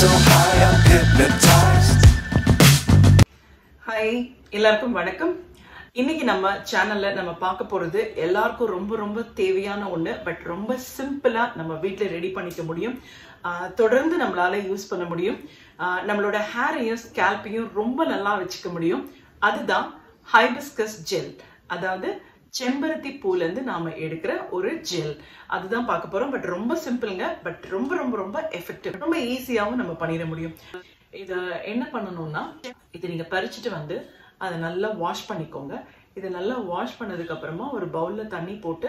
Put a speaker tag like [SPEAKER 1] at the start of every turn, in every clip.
[SPEAKER 1] so high I'm hypnotized. Hi எல்லாருக்கும் வணக்கம். இன்னைக்கு நம்ம சேனல்ல நம்ம பார்க்க போறது எல்லாருக்கும் ரொம்ப ரொம்ப தேவையான ஒண்ணு பட் ரொம்ப சிம்பிளா நம்ம வீட்டில் ரெடி பண்ணிக்க முடியும். தொடர்ந்து நம்மளால யூஸ் பண்ண முடியும். நம்மளோட ஹேரையும் ஸ்கேல்பையும் ரொம்ப நல்லா வச்சுக்க முடியும். அதுதான் ஹைபிஸ்கஸ் ஜெல் அதாவது செம்பருத்தி பூல இருந்து நாம எடுக்கிற ஒரு ஜெல் அதுதான் பார்க்க போறோம். பட் ரொம்ப சிம்பிள்ங்க பட் ரொம்ப ரொம்ப ரொம்ப எஃபெக்டிவ் ரொம்ப ஈஸியாவும் நம்ம பண்ணிட முடியும். இத என்ன பண்ணணும்னா இதை நீங்க பறிச்சுட்டு வந்து அதை நல்லா வாஷ் பண்ணிக்கோங்க. இதை நல்லா வாஷ் பண்ணதுக்கு அப்புறமா ஒரு பவுல்ல தண்ணி போட்டு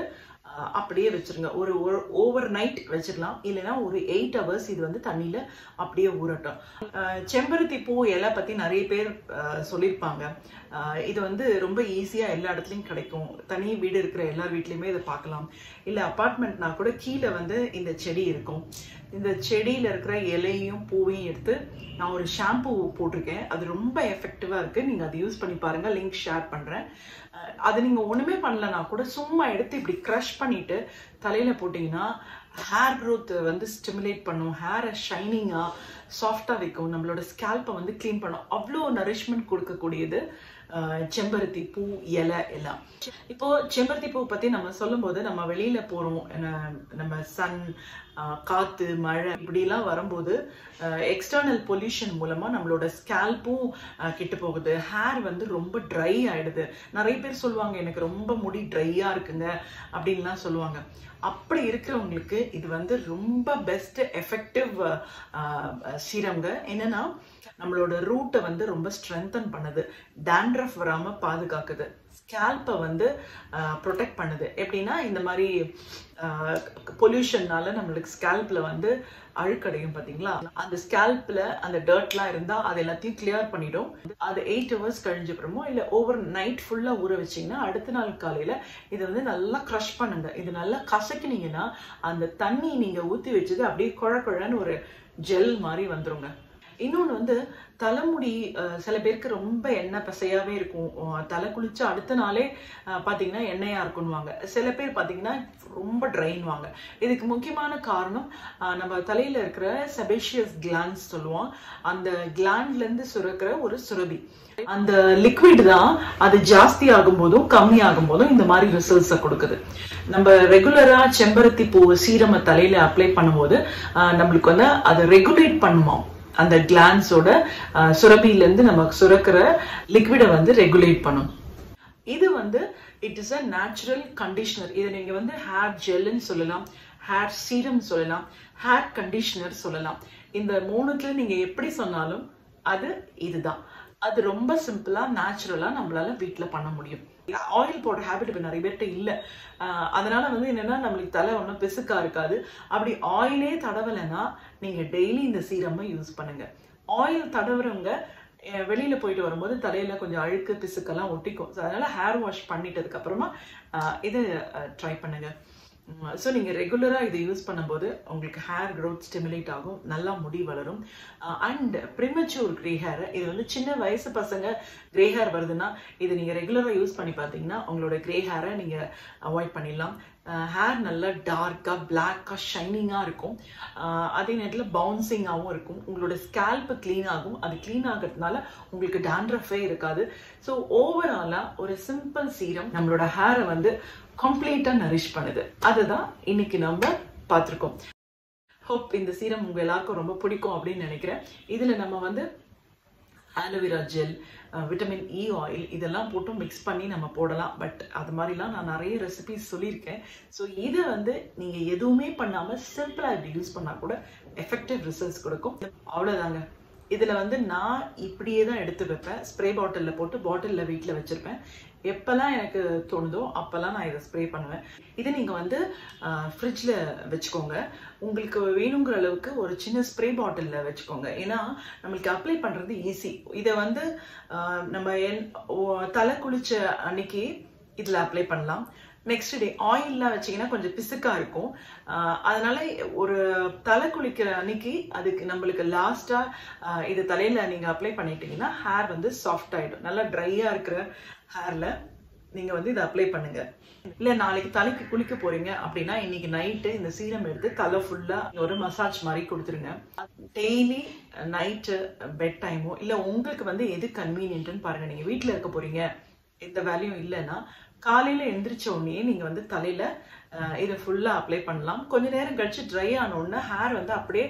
[SPEAKER 1] அப்படியே வச்சிருங்க. ஒரு ஓவர் நைட் வச்சிடலாம் இல்லைன்னா ஒரு எயிட் ஹவர்ஸ் இது வந்து தண்ணியில் அப்படியே ஊறட்டும். செம்பருத்தி பூ இலை பற்றி நிறைய பேர் சொல்லியிருப்பாங்க இது வந்து ரொம்ப ஈஸியாக எல்லா இடத்துலையும் கிடைக்கும். தனி வீடு இருக்கிற எல்லா வீட்லேயுமே இதை பார்க்கலாம். இல்லை அப்பார்ட்மெண்ட்னா கூட கீழே வந்து இந்த செடி இருக்கும். இந்த செடியில் இருக்கிற இலையும் பூவையும் எடுத்து நான் ஒரு ஷாம்பு போட்டிருக்கேன். அது ரொம்ப எஃபெக்டிவாக இருக்குது நீங்கள் அதை யூஸ் பண்ணி பாருங்கள் லிங்க் ஷேர் பண்ணுறேன் அது நீங்கள் ஒன்றுமே பண்ணலனா கூட சும்மா எடுத்து இப்படி க்ரஷ் பண்ணிட்டு தலையில் போட்டிங்கன்னா ஹேர் க்ரோத் வந்து ஸ்டிமுலேட் பண்ணும். ஹேரை ஷைனிங்காக சாஃப்டாக வைக்கும். நம்மளோட ஸ்கேல்பை வந்து க்ளீன் பண்ணும். அவ்வளோ நரிஷ்மெண்ட் கொடுக்கக்கூடியது செம்பருத்தி பூ இலை எல்லாம். இப்போ செம்பருத்தி பூ பத்தி நம்ம சொல்லும்போது நம்ம வெளியில போறோம். என்ன- நம்ம சன் காற்று மழை இப்படிலாம் வரும்போது எக்ஸ்டர்னல் பொல்யூஷன் மூலமாக நம்மளோட ஸ்கேல்பும் கெட்டு போகுது. ஹேர் வந்து ரொம்ப ட்ரை ஆகிடுது நிறைய பேர் சொல்லுவாங்க எனக்கு ரொம்ப முடி ட்ரையாக இருக்குங்க அப்படின்லாம் சொல்லுவாங்க. அப்படி இருக்கிறவங்களுக்கு இது வந்து ரொம்ப பெஸ்ட் எஃபெக்டிவ் சீரம்ங்க. என்னன்னா நம்மளோட ரூட்டை வந்து ரொம்ப ஸ்ட்ரென்தன் பண்ணுது. டேண்ட்ரஃப் வராமல் பாதுகாக்குது. ஸ்கேல்பை வந்து ப்ரொடெக்ட் பண்ணுது. எப்படின்னா இந்த மாதிரி பொல்யூஷன்னால நம்மளுக்கு ஸ்கேல்ப்பில் வந்து அழுக்கடையும் பார்த்தீங்களா அந்த ஸ்கேல்ப்பில் அந்த டர்ட்லாம் இருந்தால் அது எல்லாத்தையும் கிளியர் பண்ணிடும். அது எயிட் ஹவர்ஸ் கழிஞ்ச அப்புறமோ ஓவர் நைட் ஃபுல்லாக ஊற வச்சிங்கன்னா அடுத்த நாள் காலையில் இதை வந்து நல்லா க்ரஷ் பண்ணுங்க. இது நல்லா கசக்கினீங்கன்னா அந்த தண்ணி நீங்கள் ஊற்றி வச்சது அப்படியே குழ குழன்னு ஒரு ஜெல் மாதிரி வந்துருங்க. இன்னொன்று வந்து தலைமுடி அஹ், சில பேருக்கு ரொம்ப எண்ணெய் பசையாவே இருக்கும். தலை குளிச்சு அடுத்த நாளே பார்த்தீங்கன்னா எண்ணெயா இருக்குன்னுவாங்க. சில பேர் பார்த்தீங்கன்னா ரொம்ப ட்ரைன்வாங்க இதுக்கு முக்கியமான காரணம் நம்ம தலையில இருக்கிற செபேஷியஸ் கிளான்ஸ் சொல்லுவோம். அந்த கிளாண்ட்ல இருந்து சுரக்கிற ஒரு சுரபி. அந்த லிக்விட் தான் அது ஜாஸ்தி ஆகும் போதும் கம்மி ஆகும் போதும் இந்த மாதிரி ரிசல்ட்ஸை கொடுக்குது. நம்ம ரெகுலரா செம்பருத்தி பூ சீரம தலையில அப்ளை பண்ணும்போது நம்மளுக்கு வந்து அதை ரெகுலேட் பண்ணுவோம் அந்த கிளான்ஸோட சுரபில நம்ம நமக்கு சுரக்கிற லிக்விடை வந்து ரெகுலேட் பண்ணும். இது வந்து it is a natural conditioner இதை நீங்கள் வந்து ஹேர் ஜெல்லுன்னு சொல்லலாம் ஹேர் சீரம் சொல்லலாம் ஹேர் கண்டிஷ்னர் சொல்லலாம். இந்த மூணுத்தில் நீங்க எப்படி சொன்னாலும் அது இதுதான். அது ரொம்ப சிம்பிளாக நேச்சுரலாக நம்மளால வீட்டில் பண்ண முடியும். ஆயில் போடுற ஹேபிட் இப்போ நிறைய பேர்கிட்ட இல்லை. அதனால வந்து என்னென்னா நம்மளுக்கு தலை ஒன்றும் பிசுக்காக இருக்காது. அப்படி ஆயிலே தடவலைன்னா நீங்கள் டெய்லி இந்த சீரமை யூஸ் பண்ணுங்கள் ஆயில் தடவுறவங்க வெளியில் போயிட்டு வரும்போது தலையில் கொஞ்சம் அழுக்கு பிசுக்கெல்லாம் ஒட்டிக்கும். ஸோ அதனால் ஹேர் வாஷ் பண்ணிட்டதுக்கப்புறமா இது ட்ரை பண்ணுங்கள் ஸோ நீங்கள் ரெகுலராக இதை யூஸ் பண்ணும்போது உங்களுக்கு ஹேர் க்ரோத் ஸ்டிமுலேட் ஆகும் நல்லா முடி வளரும். அண்ட் ப்ரிமச்சூர் க்ரே ஹேர் இது வந்து சின்ன வயசு பசங்க க்ரே ஹேர் வருதுன்னா இது நீங்கள் ரெகுலராக யூஸ் பண்ணி பார்த்தீங்கன்னா உங்களோட க்ரே ஹேரை நீங்கள் அவாய்ட் பண்ணிடலாம். ஹேர் நல்லா டார்க்காக பிளாக்காக ஷைனிங்காக இருக்கும். அதே நேரத்தில் பவுன்சிங்காகவும் இருக்கும். உங்களோட ஸ்கேல்ப்பு க்ளீன் ஆகும். அது க்ளீன் ஆகிறதுனால உங்களுக்கு டேண்ட்ரஃபே இருக்காது. ஸோ ஓவராலாக ஒரு சிம்பிள் சீரம் நம்மளோட ஹேரை வந்து கம்ப்ளீட்டாக நரிஷ் பண்ணுது. அதுதான் இன்னைக்கு நம்ம பார்த்துருக்கோம். ஹோப் இந்த சீரம் உங்க எல்லாருக்கும் ரொம்ப பிடிக்கும் அப்படின்னு நினைக்கிறேன். இதுல நம்ம வந்து aloe vera gel vitamin E oil இதெல்லாம் போட்டு மிக்ஸ் பண்ணி நம்ம போடலாம். பட் அது மாதிரிலாம் நான் நிறைய ரெசிபிஸ் சொல்லியிருக்கேன். ஸோ இதை வந்து நீங்கள் எதுவுமே பண்ணாமல் சிம்பிளாக இப்படி யூஸ் பண்ணால் கூட எஃபெக்டிவ் ரிசல்ட்ஸ் கொடுக்கும். அவ்வளோதாங்க இதில் வந்து நான் இப்படியே தான் எடுத்து வைப்பேன். ஸ்ப்ரே பாட்டிலில் போட்டு பாட்டிலில் வீட்டில் வச்சுருப்பேன். எப்போல்லாம் எனக்கு தோணுதோ அப்போல்லாம் நான் இதை ஸ்ப்ரே பண்ணுவேன். இதை நீங்கள் வந்து ஃப்ரிட்ஜில் வச்சுக்கோங்க. உங்களுக்கு வேணுங்கிற அளவுக்கு ஒரு சின்ன ஸ்ப்ரே பாட்டிலில் வச்சுக்கோங்க. ஏன்னா நம்மளுக்கு அப்ளை பண்ணுறது ஈஸி இதை வந்து நம்ம என் ஓ- தலை குளிச்ச அன்னைக்கு இதில் அப்ளை பண்ணலாம். நெக்ஸ்ட் டே ஆயில்லாம் வச்சீங்கன்னா கொஞ்சம் பிசுக்காக இருக்கும். அதனால் அதனால ஒரு தலை குளிக்கிற அன்னைக்கு அதுக்கு நம்மளுக்கு லாஸ்ட்டாக இது தலையில் நீங்கள் அப்ளை பண்ணிட்டீங்கன்னா ஹேர் வந்து சாஃப்ட் ஆகிடும் நல்லா ட்ரையாக இருக்கிற ஹேரில் நீங்கள் வந்து இதை அப்ளை பண்ணுங்கள் இல்லை நாளைக்கு தலைக்கு குளிக்க போகிறீங்க அப்படின்னா இன்னைக்கு நைட்டு இந்த சீரம் எடுத்து தலை ஃபுல்லாக ஒரு மசாஜ் மாதிரி கொடுத்துருங்க. டெய்லி நைட்டு பெட் டைமோ இல்லை உங்களுக்கு வந்து எது கன்வீனியன்ட்னு பாருங்கள் நீங்கள் வீட்டில் இருக்க போகிறீங்க எந்த வேலையும் இல்லைன்னா காலையில் எந்திரிச்ச உடனே நீங்கள் வந்து தலையில் இதை ஃபுல்லாக அப்ளை பண்ணலாம். கொஞ்ச நேரம் கழிச்சு ட்ரை ஆன உடனே ஹேர் வந்து அப்படியே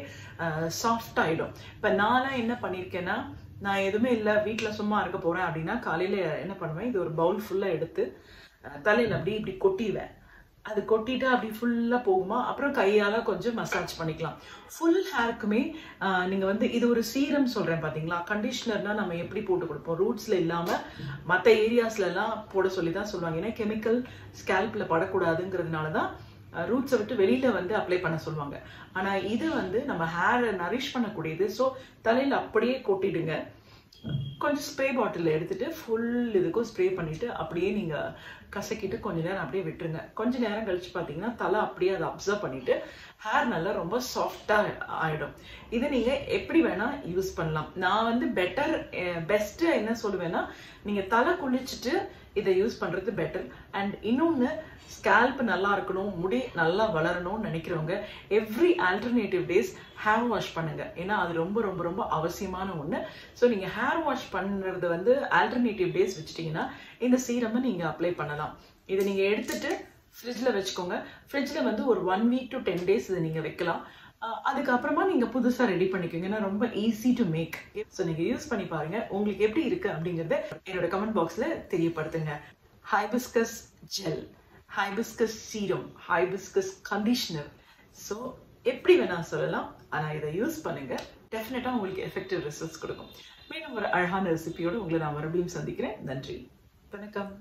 [SPEAKER 1] சாஃப்ட் ஆகிடும் இப்போ நானாக என்ன பண்ணியிருக்கேன்னா நான் எதுவுமே இல்லை வீட்டில் சும்மா இருக்க போகிறேன் அப்படின்னா காலையில் என்ன பண்ணுவேன் இது ஒரு பவுல் ஃபுல்லாக எடுத்து தலையில் அப்படி இப்படி கொட்டிடுவேன். அது கொட்டிட்டு அப்படி ஃபுல்லாக போகுமா? அப்புறம் கையால் கொஞ்சம் மசாஜ் பண்ணிக்கலாம். ஃபுல் ஹேருக்குமே நீங்கள் வந்து இது ஒரு சீரம் சொல்கிறேன் பார்த்தீங்களா கண்டிஷ்னர்னா நம்ம எப்படி போட்டு கொடுப்போம்? ரூட்ஸில் இல்லாமல் மற்ற ஏரியாஸ்லலாம் போட சொல்லி தான் சொல்லுவாங்க. ஏன்னா கெமிக்கல் ஸ்கேல்பில் படக்கூடாதுங்கிறதுனால தான் ரூட்ஸை விட்டு வெளியில் வந்து அப்ளை பண்ண சொல்லுவாங்க. ஆனால் இது வந்து நம்ம ஹேரை நரிஷ் பண்ணக்கூடியது. ஸோ தலையில் அப்படியே கொட்டிடுங்க. கொஞ்சம் ஸ்ப்ரே பாட்டிலில் எடுத்துட்டு ஃபுல் இதுக்கும் ஸ்ப்ரே பண்ணிட்டு அப்படியே நீங்கள் கசக்கிட்டு கொஞ்ச நேரம் அப்படியே விட்டுருங்க. கொஞ்ச நேரம் கழிச்சு பார்த்தீங்கன்னா தலை அப்படியே அதை அப்சர்வ் பண்ணிவிட்டு ஹேர் நல்லா ரொம்ப சாஃப்டாக ஆகிடும் இதை நீங்கள் எப்படி வேணால் யூஸ் பண்ணலாம். நான் வந்து பெட்டர் பெஸ்ட்டு என்ன சொல்லுவேன்னா நீங்கள் தலை குளிச்சுட்டு இதை யூஸ் பண்ணுறது பெட்டர் அண்ட் இன்னொன்று ஸ்கேல்ப் நல்லா இருக்கணும் முடி நல்லா வளரணும்னு நினைக்கிறவங்க every alternative days hair wash பண்ணுங்க. ஏன்னா அது ரொம்ப ரொம்ப ரொம்ப அவசியமான ஒன்று ஸோ நீங்கள் ஹேர் வாஷ் பண்ணுறது வந்து ஆல்டர்னேட்டிவ் டேஸ் வச்சுட்டிங்கன்னா இந்த சீரமை நீங்கள் அப்ளை பண்ணலாம். இதை நீங்கள் எடுத்துகிட்டு ஃப்ரிட்ஜில் வச்சுக்கோங்க. ஃப்ரிட்ஜில் வந்து ஒரு one week to ten days இதை நீங்கள் வைக்கலாம். அதுக்கப்புறமா நீங்கள் புதுசாக ரெடி பண்ணிக்கோங்க. ஏன்னா ரொம்ப ஈஸி டு மேக் ஸோ நீங்கள் யூஸ் பண்ணி பாருங்க. உங்களுக்கு எப்படி இருக்குது அப்படிங்கிறத என்னோட கமெண்ட் பாக்ஸில் தெரியப்படுத்துங்க. Hibiscus gel hibiscus serum hibiscus conditioner so எப்படி வேணால் சொல்லலாம். ஆனால் இதை யூஸ் பண்ணுங்கள் டெஃபினட்டாக உங்களுக்கு எஃபெக்டிவ் ரிசல்ட்ஸ் கொடுக்கும். மீண்டும் ஒரு அழகான ரெசிபியோடு உங்களை நான் மறுபடியும் சந்திக்கிறேன். நன்றி. வணக்கம்.